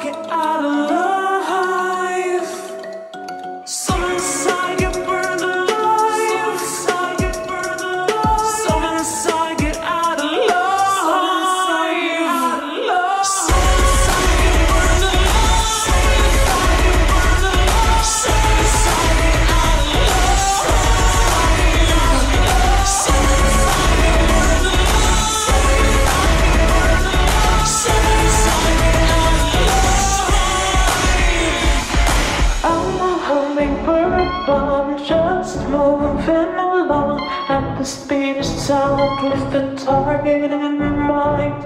Get out. island. coming purple, just moving along at the speed of sound with the target in mind.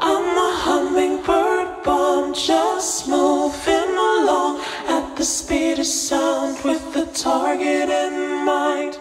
I'm a hummingbird bomb, just moving along at the speed of sound with the target in mind.